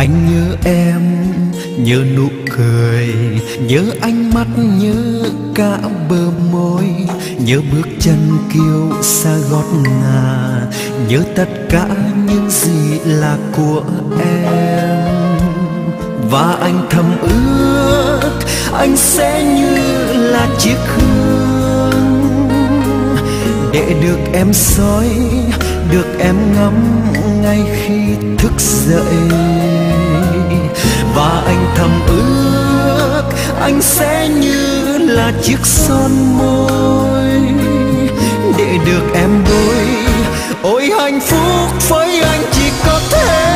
anh nhớ em, nhớ nụ cười, nhớ ánh mắt, nhớ cả bờ môi, nhớ bước chân kiêu xa gót ngà, nhớ tất cả những gì là của em. Và anh thầm ước, anh sẽ như là chiếc hương để được em soi, được em ngắm ngay khi thức dậy và anh thầm ước anh sẽ như là chiếc son môi để được em đôi ôi hạnh phúc với anh chỉ có thế.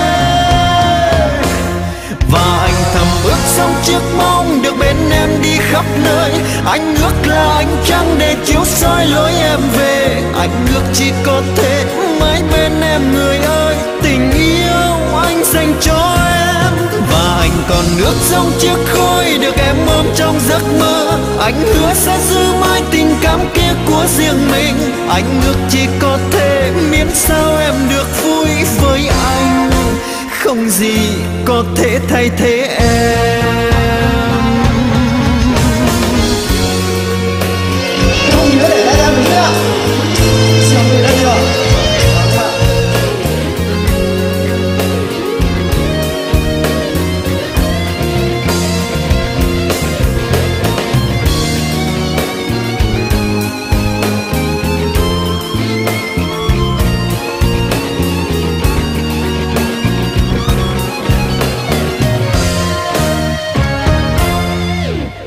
Và anh thầm ước sống chiếc mong được bên em đi khắp nơi. Anh ước là anh trăng để chiếu soi lối em về. Anh ước chỉ có thế. Còn nước sông chiếc khói được em ôm trong giấc mơ. Anh hứa sẽ giữ mãi tình cảm kia của riêng mình. Anh ước chỉ có thể miễn sao em được vui với anh. Không gì có thể thay thế em.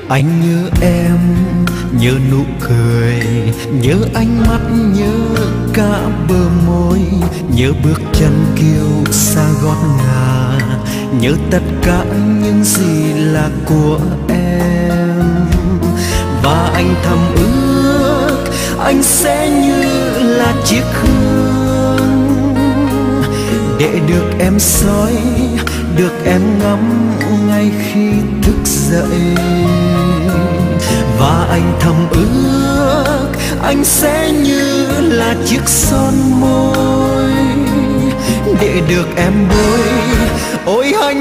Anh nhớ em, nhớ nụ cười, nhớ ánh mắt, nhớ cả bờ môi, nhớ bước chân kiêu xa gót ngà, nhớ tất cả những gì là của em. Và anh thầm ước, anh sẽ như là chiếc hương để được em soi, được em ngắm ngay khi thức dậy và anh thầm ước anh sẽ như là chiếc son môi, để được em bôi ôi anh.